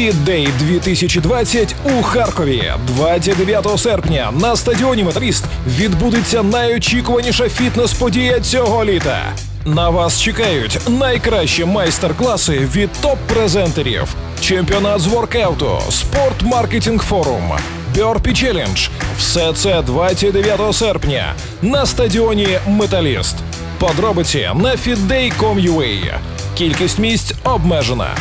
Фіддей 2020 у Харкові 29 серпня на стадіоні Металіст відбудеться найочікуваніша фітнес-подія цього літа. На вас чекають найкращі майстер-класи від топ-презентерів, чемпіонат з воркауту, спорт маркетинг форум, Бьорпі Челлендж. Все це 29 серпня на стадіоні Металіст. Подробиці на fitday.com.ua. Кількість місць обмежена.